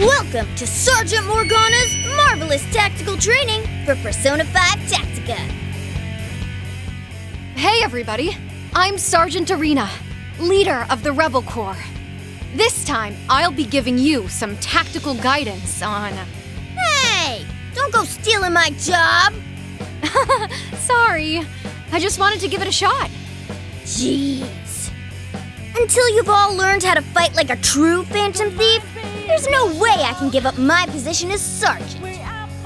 Welcome to Sergeant Morgana's marvelous tactical training for Persona 5 Tactica. Hey, everybody. I'm Sergeant Erina, leader of the Rebel Corps. This time, I'll be giving you some tactical guidance on. Hey, don't go stealing my job. Sorry, I just wanted to give it a shot. Jeez. Until you've all learned how to fight like a true Phantom Thief, I can give up my position as Sergeant.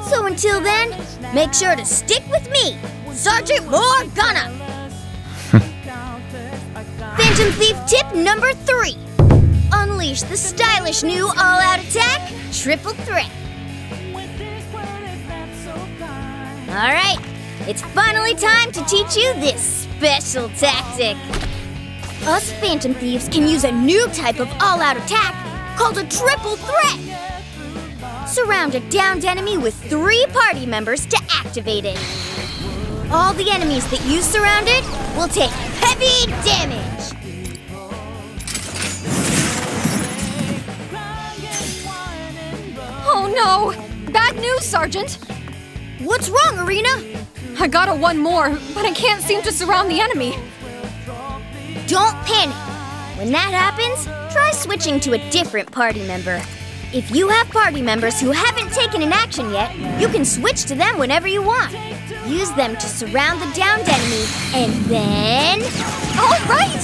So until then, make sure to stick with me, Sergeant Morgana. Phantom Thief tip number three Unleash the stylish new all out attack, Triple Threat. Alright, it's finally time to teach you this special tactic. Us Phantom Thieves can use a new type of all out attack called a triple threat. Surround a downed enemy with three party members to activate it. All the enemies that you surrounded will take heavy damage. Oh no! Bad news, Sergeant! What's wrong, Erina? I got a one more, but I can't seem to surround the enemy. Don't panic. When that happens, try switching to a different party member. If you have party members who haven't taken an action yet, you can switch to them whenever you want. Use them to surround the downed enemy, and then. All right!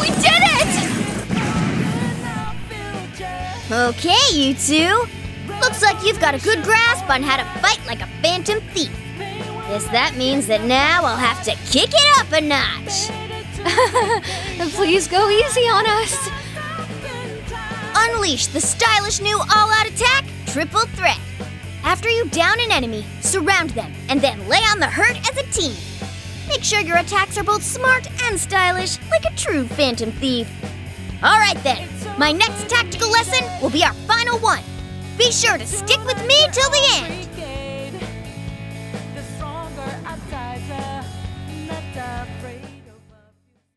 We did it! Okay, you two. Looks like you've got a good grasp on how to fight like a phantom thief. Guess that means that now I'll have to kick it up a notch. Please go easy on us. Unleash the stylish new all-out attack, Triple Threat. After you down an enemy, surround them, and then lay on the hurt as a team. Make sure your attacks are both smart and stylish, like a true Phantom Thief. All right then, my next tactical lesson will be our final one. Be sure to stick with me till the end. The